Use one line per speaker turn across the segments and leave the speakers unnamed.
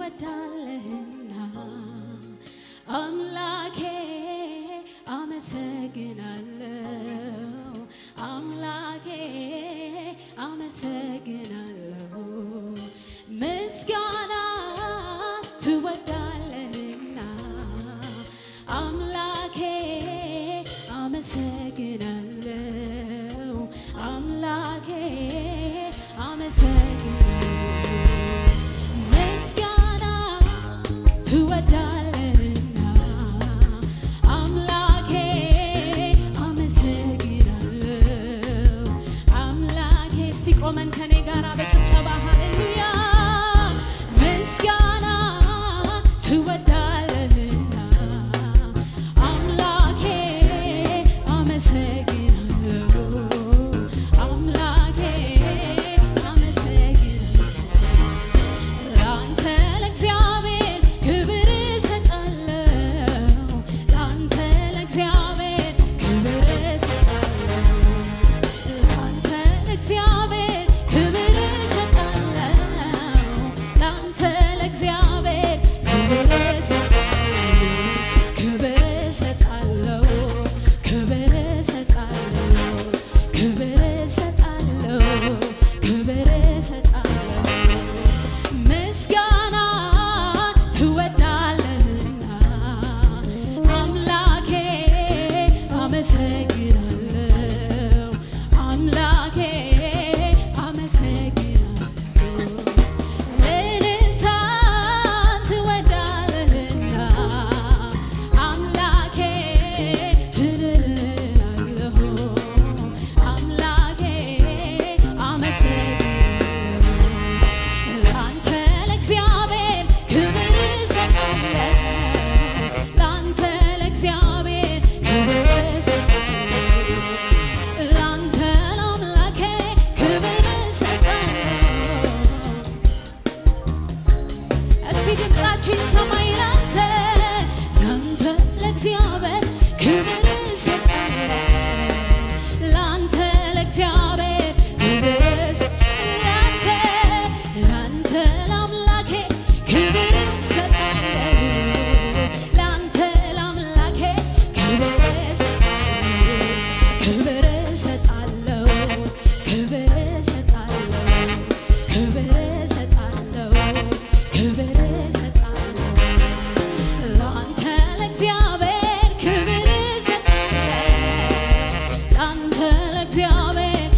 ትወዳለህና። አምላኬ አመሰግናለሁ say take it all. ለእግዚአብሔር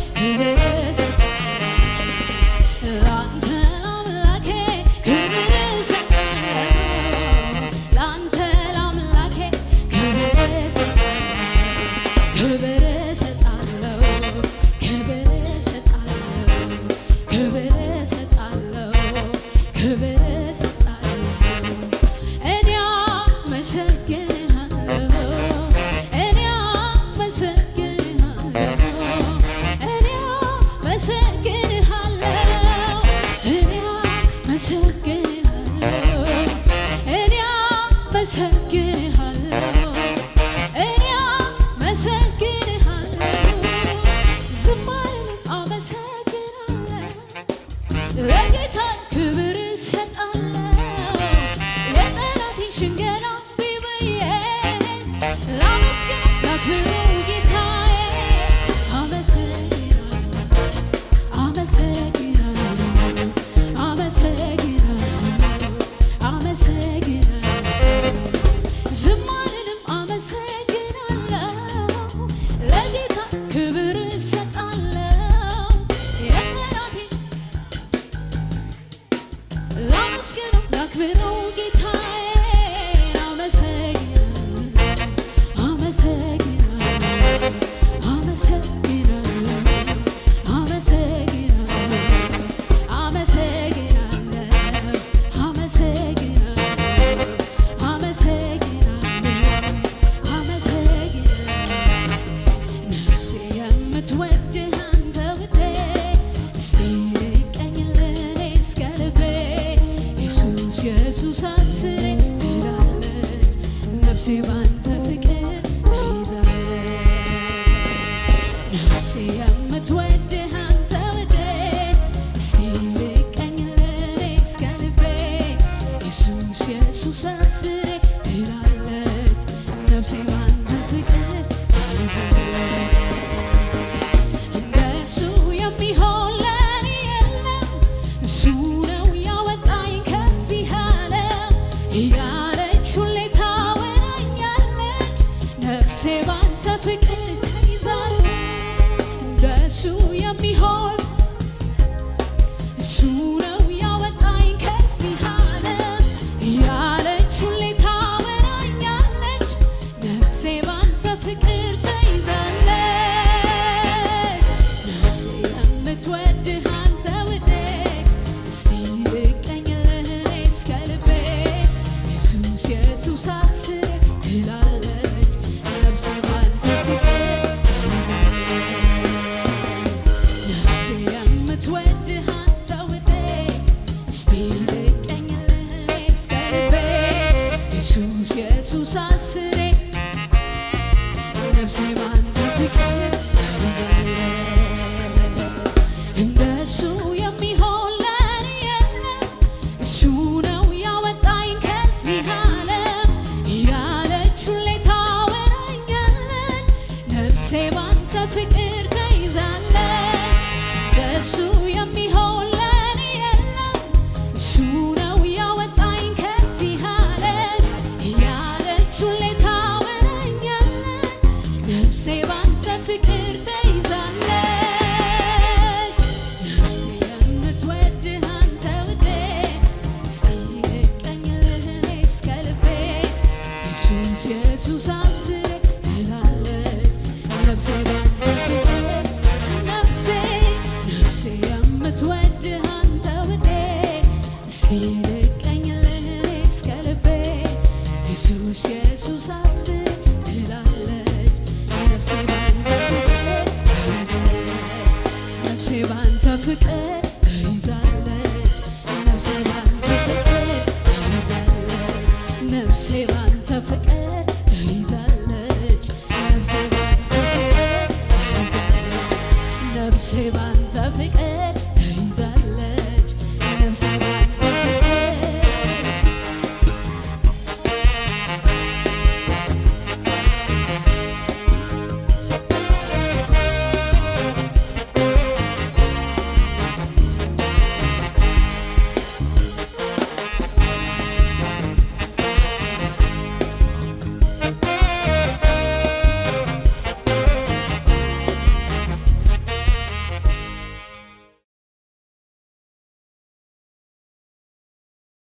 to see